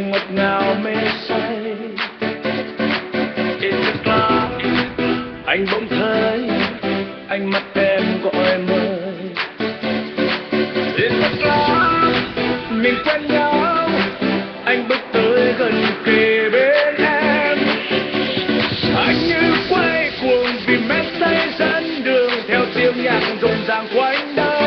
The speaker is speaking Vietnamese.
ngọt ngào mê say. Anh bỗng thấy anh mắt em gọi mời In the dark, mình quen nhau. Anh bước tới gần kề bên em. Anh như quay cuồng vì mép tay dẫn đường theo tiếng nhạc rộn ràng quanh đâu.